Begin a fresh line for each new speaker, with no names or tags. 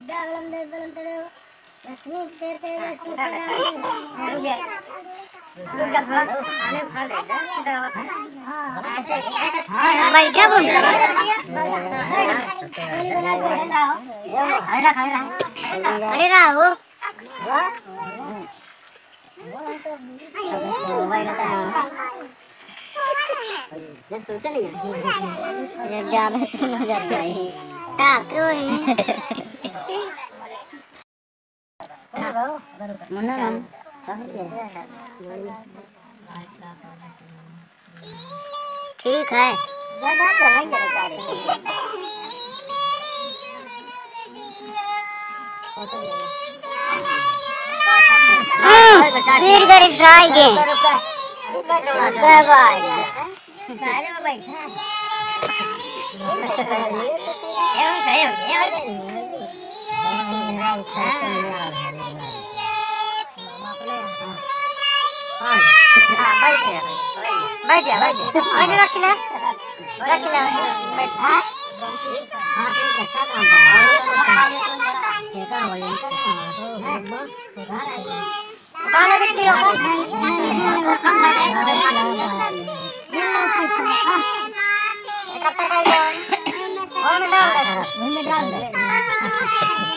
belum deh belum deh Lakshmi तेरे तेरे सुसरा
रुक जा रुक जा थोड़ा आने खा ले खाना
हाँ हाँ भाई क्या बोल रहा है
खाएगा खाएगा
अरे राहु
ये सोचा नहीं
ये ज़्यादा तो न जाता है ठीक है। फिर गरी ट्राई के
सारे बैठा बैठ गया बैठ गया बैठ रख ले रख ले बैठ हाँ हाँ है क्या काम कर उठाने कितनी हो इकट्ठा कर लो और में डाल दे
डाल दे